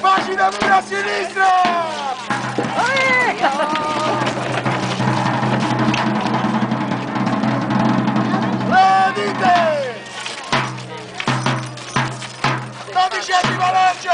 Macina pure a sinistra! Venite! Dodicesima lancia!